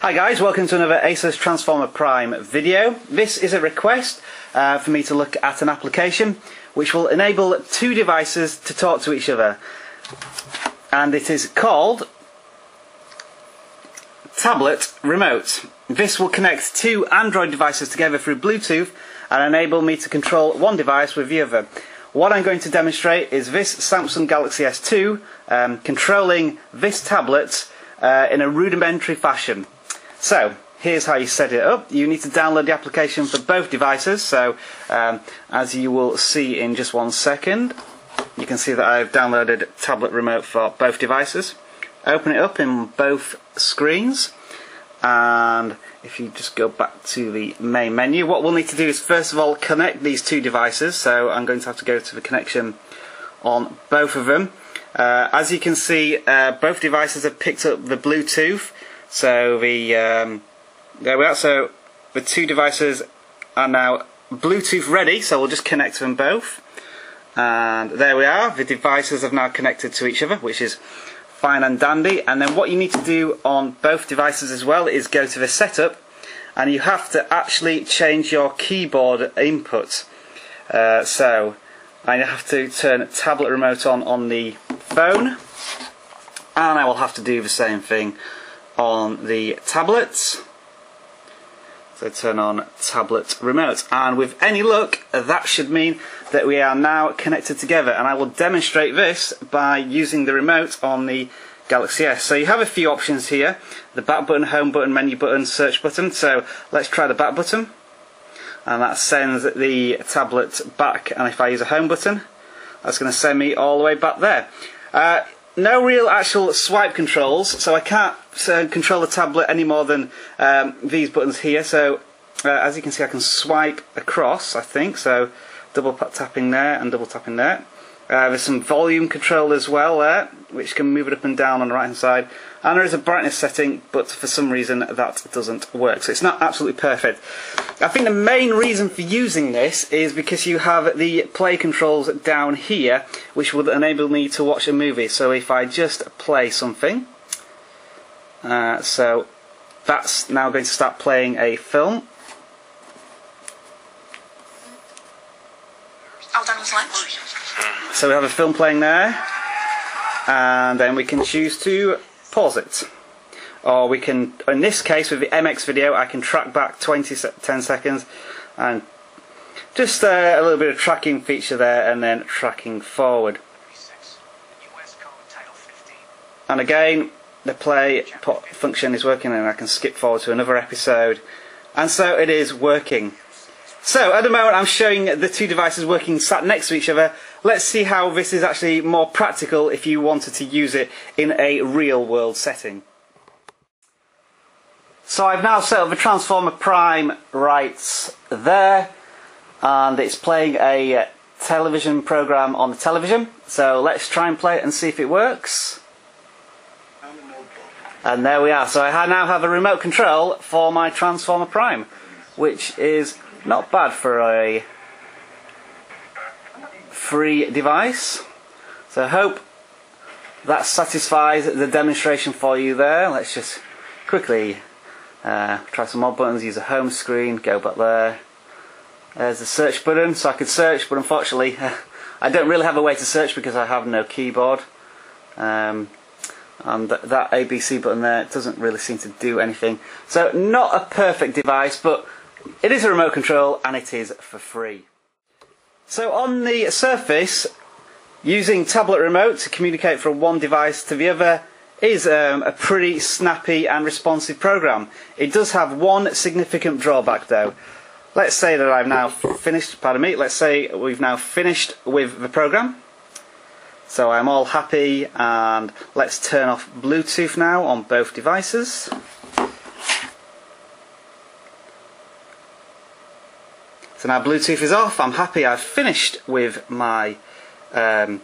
Hi guys, welcome to another Asus Transformer Prime video. This is a request uh, for me to look at an application which will enable two devices to talk to each other. And it is called Tablet Remote. This will connect two Android devices together through Bluetooth and enable me to control one device with the other. What I'm going to demonstrate is this Samsung Galaxy S2 um, controlling this tablet uh, in a rudimentary fashion. So, here's how you set it up. You need to download the application for both devices. So, um, as you will see in just one second, you can see that I've downloaded Tablet Remote for both devices. Open it up in both screens and if you just go back to the main menu what we'll need to do is first of all connect these two devices so I'm going to have to go to the connection on both of them uh, as you can see uh, both devices have picked up the Bluetooth so the um, there we are so the two devices are now Bluetooth ready so we'll just connect them both and there we are the devices have now connected to each other which is fine and dandy. And then what you need to do on both devices as well is go to the setup and you have to actually change your keyboard input. Uh, so I have to turn tablet remote on on the phone and I will have to do the same thing on the tablet. So turn on tablet remote and with any luck that should mean that we are now connected together and I will demonstrate this by using the remote on the Galaxy S. So you have a few options here the back button, home button, menu button, search button. So let's try the back button and that sends the tablet back and if I use a home button that's going to send me all the way back there. Uh, no real actual swipe controls, so I can't uh, control the tablet any more than um, these buttons here. So uh, as you can see, I can swipe across. I think so. Double tapping there and double tapping there. Uh, there's some volume control as well there, which can move it up and down on the right hand side. And there is a brightness setting, but for some reason that doesn't work. So it's not absolutely perfect. I think the main reason for using this is because you have the play controls down here, which would enable me to watch a movie. So if I just play something, uh, so that's now going to start playing a film. So we have a film playing there, and then we can choose to pause it. Or we can, in this case with the MX video, I can track back 20, 10 seconds and just uh, a little bit of tracking feature there and then tracking forward. And again, the play function is working and I can skip forward to another episode. And so it is working. So at the moment I'm showing the two devices working sat next to each other. Let's see how this is actually more practical if you wanted to use it in a real world setting. So I've now set up the Transformer Prime right there and it's playing a uh, television program on the television. So let's try and play it and see if it works. And there we are. So I now have a remote control for my Transformer Prime, which is not bad for a free device. So I hope that satisfies the demonstration for you there. Let's just quickly uh, try some more buttons, use a home screen, go back there. There's the search button, so I could search, but unfortunately I don't really have a way to search because I have no keyboard. Um, and th that ABC button there doesn't really seem to do anything. So not a perfect device, but it is a remote control and it is for free. So on the surface, using tablet remote to communicate from one device to the other is um, a pretty snappy and responsive program. It does have one significant drawback though. Let's say that I've now finished, pardon me, let's say we've now finished with the program. So I'm all happy and let's turn off Bluetooth now on both devices. So now Bluetooth is off, I'm happy I've finished with my um,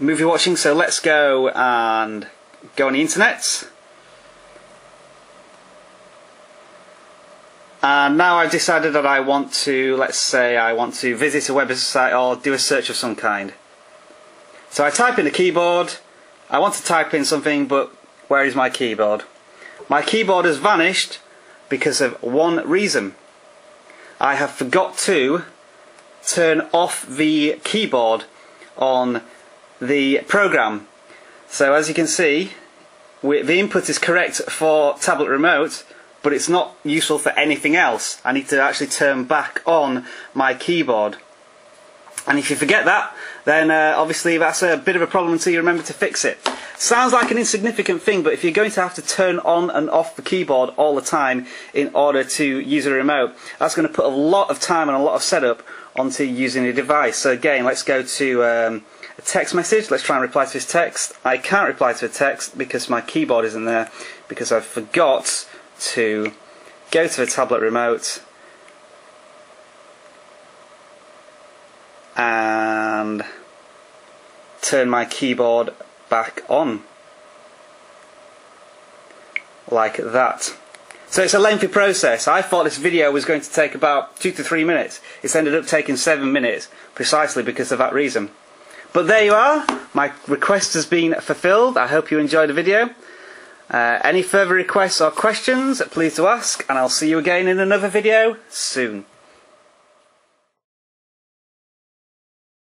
movie watching, so let's go and go on the internet. And now I've decided that I want to, let's say I want to visit a website or do a search of some kind. So I type in the keyboard, I want to type in something but where is my keyboard? My keyboard has vanished because of one reason. I have forgot to turn off the keyboard on the program. So as you can see, we, the input is correct for tablet remote, but it's not useful for anything else. I need to actually turn back on my keyboard. And if you forget that, then uh, obviously that's a bit of a problem until you remember to fix it. Sounds like an insignificant thing, but if you're going to have to turn on and off the keyboard all the time in order to use a remote, that's going to put a lot of time and a lot of setup onto using a device. So again, let's go to um, a text message. Let's try and reply to this text. I can't reply to a text because my keyboard isn't there because I forgot to go to the tablet remote and turn my keyboard back on like that. So it's a lengthy process. I thought this video was going to take about two to three minutes. It's ended up taking seven minutes precisely because of that reason. But there you are. My request has been fulfilled. I hope you enjoyed the video. Uh, any further requests or questions, please do ask, and I'll see you again in another video soon.